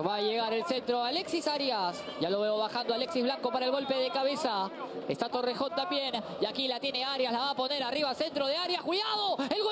Va a llegar el centro Alexis Arias. Ya lo veo bajando Alexis Blanco para el golpe de cabeza. Está Torrejón también. Y aquí la tiene Arias. La va a poner arriba. Centro de Arias. Cuidado. El.